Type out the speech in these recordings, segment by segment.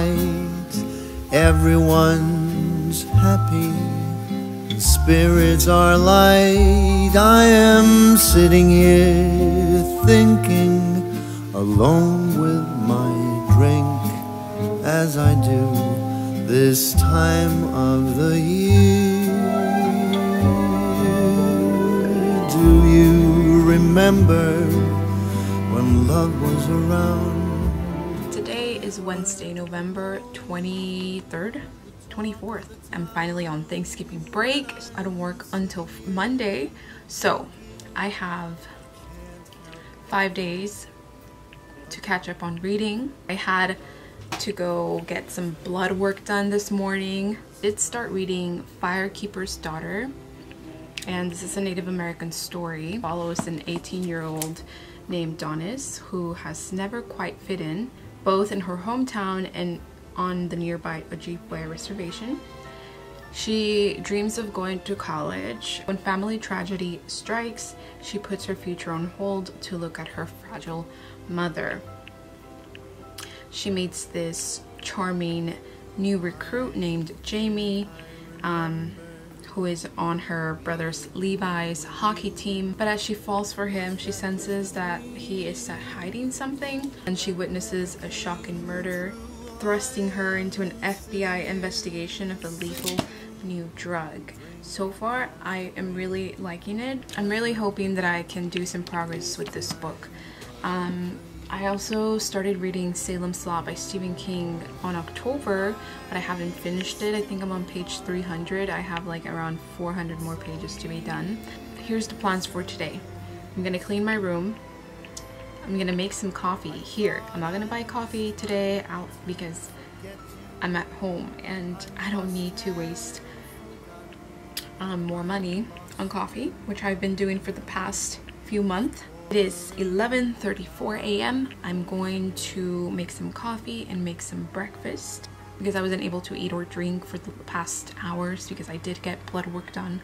bright, everyone's happy, spirits are light. I am sitting here thinking, alone with my drink, as I do this time of the year. Do you remember when love was around? Is Wednesday, November 23rd, 24th. I'm finally on Thanksgiving break. I don't work until Monday. So I have five days to catch up on reading. I had to go get some blood work done this morning. Did start reading Firekeeper's Daughter. And this is a Native American story. It follows an 18 year old named Daunis who has never quite fit in, both in her hometown and on the nearby Ojibwe reservation. She dreams of going to college. When family tragedy strikes, she puts her future on hold to look at her fragile mother. She meets this charming new recruit named Jamie. Um, who is on her brother's Levi's hockey team. But as she falls for him, she senses that he is hiding something and she witnesses a shocking murder, thrusting her into an FBI investigation of a lethal new drug. So far, I am really liking it. I'm really hoping that I can do some progress with this book. Um, I also started reading Salem's Lot by Stephen King on October, but I haven't finished it. I think I'm on page 300. I have like around 400 more pages to be done. Here's the plans for today. I'm gonna clean my room. I'm gonna make some coffee here. I'm not gonna buy coffee today out because I'm at home and I don't need to waste um, more money on coffee, which I've been doing for the past few months. It is 11.34 a.m. I'm going to make some coffee and make some breakfast because I wasn't able to eat or drink for the past hours because I did get blood work done.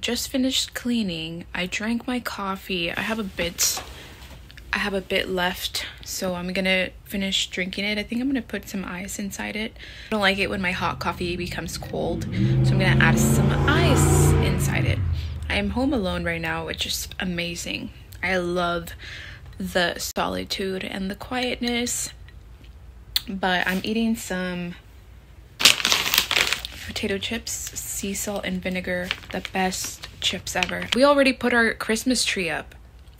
Just finished cleaning. I drank my coffee. I have a bit I have a bit left, so I'm gonna finish drinking it. I think I'm gonna put some ice inside it. I don't like it when my hot coffee becomes cold, so I'm gonna add some ice inside it. I am home alone right now, which is amazing. I love the solitude and the quietness, but I'm eating some potato chips, sea salt and vinegar, the best chips ever. We already put our Christmas tree up.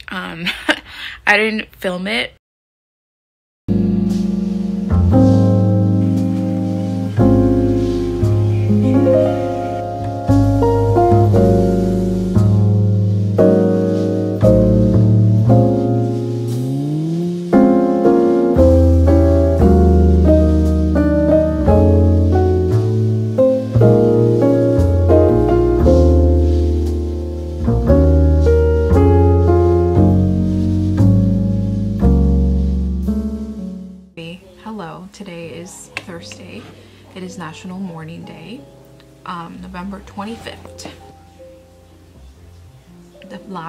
Um, I didn't film it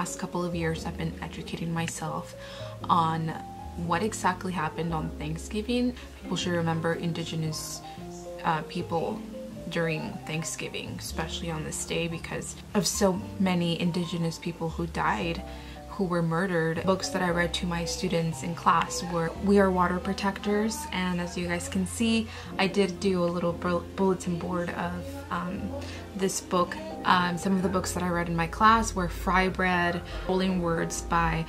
last couple of years I've been educating myself on what exactly happened on Thanksgiving. People should remember indigenous uh, people during Thanksgiving, especially on this day because of so many indigenous people who died who were murdered. Books that I read to my students in class were We Are Water Protectors and as you guys can see I did do a little bulletin board of um, this book. Um, some of the books that I read in my class were Fry Bread, Holding Words by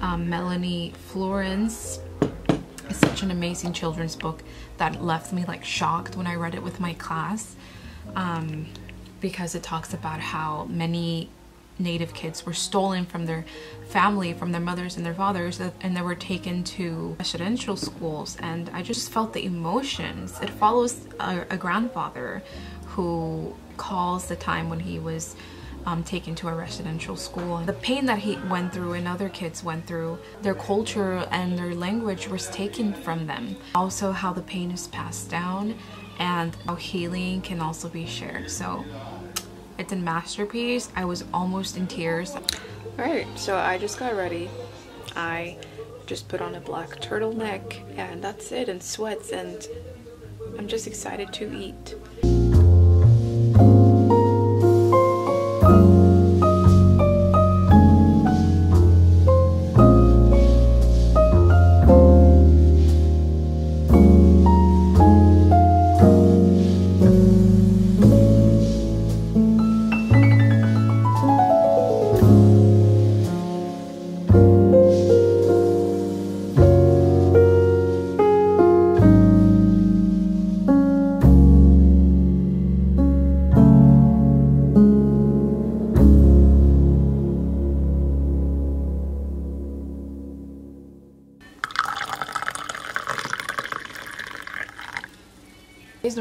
um, Melanie Florence. It's such an amazing children's book that left me like shocked when I read it with my class um, because it talks about how many native kids were stolen from their family, from their mothers and their fathers, and they were taken to residential schools. And I just felt the emotions. It follows a, a grandfather who calls the time when he was um, taken to a residential school. The pain that he went through and other kids went through, their culture and their language was taken from them. Also how the pain is passed down and how healing can also be shared. So it's a masterpiece. I was almost in tears. Alright, so I just got ready. I just put on a black turtleneck and that's it and sweats and I'm just excited to eat.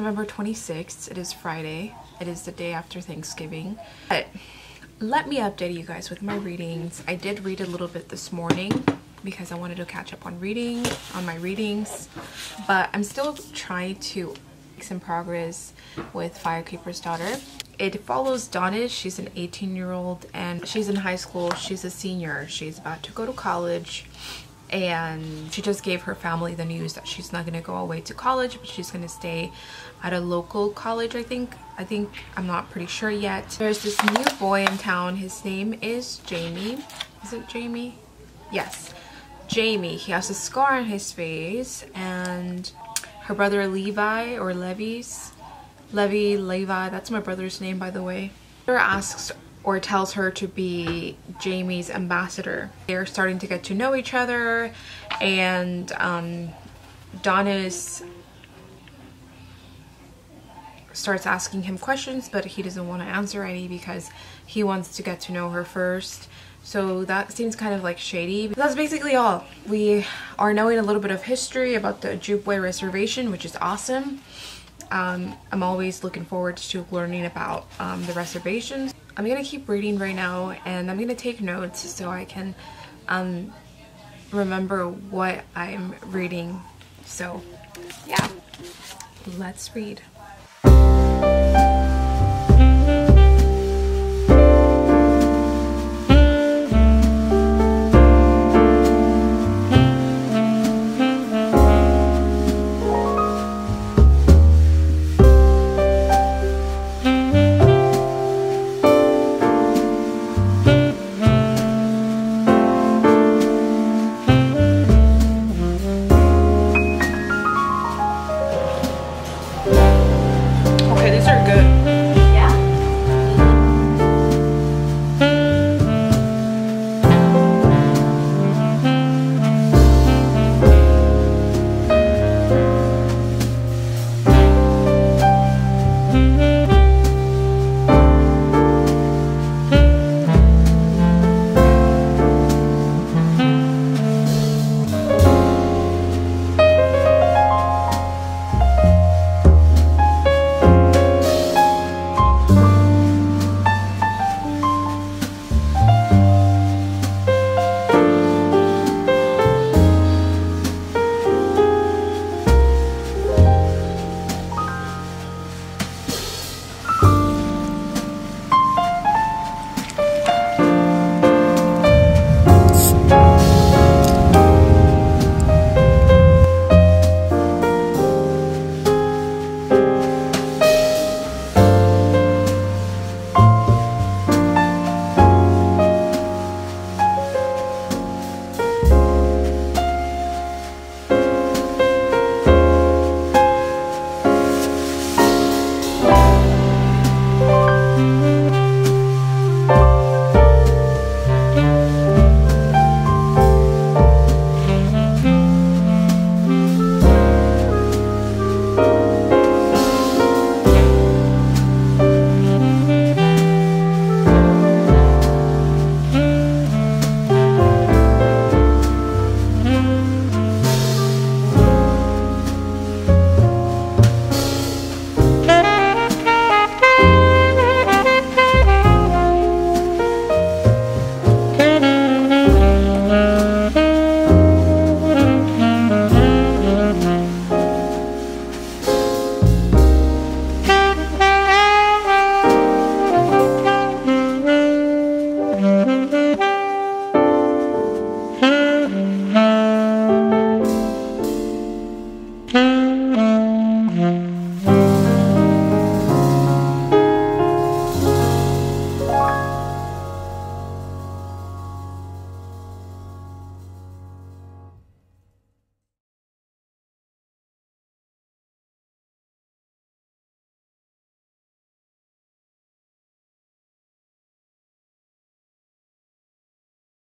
November 26th. It is Friday. It is the day after Thanksgiving. But let me update you guys with my readings. I did read a little bit this morning because I wanted to catch up on reading, on my readings. But I'm still trying to make some progress with Firekeeper's Daughter. It follows Donna. She's an 18 year old and she's in high school. She's a senior. She's about to go to college and she just gave her family the news that she's not going to go away to college but she's going to stay at a local college i think. I think i'm not pretty sure yet. There's this new boy in town. His name is jamie. Is it jamie? Yes. Jamie. He has a scar on his face and her brother levi or levi's? Levi levi that's my brother's name by the way. Asks or tells her to be Jamie's ambassador. They're starting to get to know each other and um, Donna's starts asking him questions but he doesn't want to answer any because he wants to get to know her first. So that seems kind of like shady. But that's basically all. We are knowing a little bit of history about the Ojibwe Reservation, which is awesome. Um, I'm always looking forward to learning about um, the reservations. I'm gonna keep reading right now and I'm gonna take notes so I can um, remember what I'm reading. So yeah, let's read.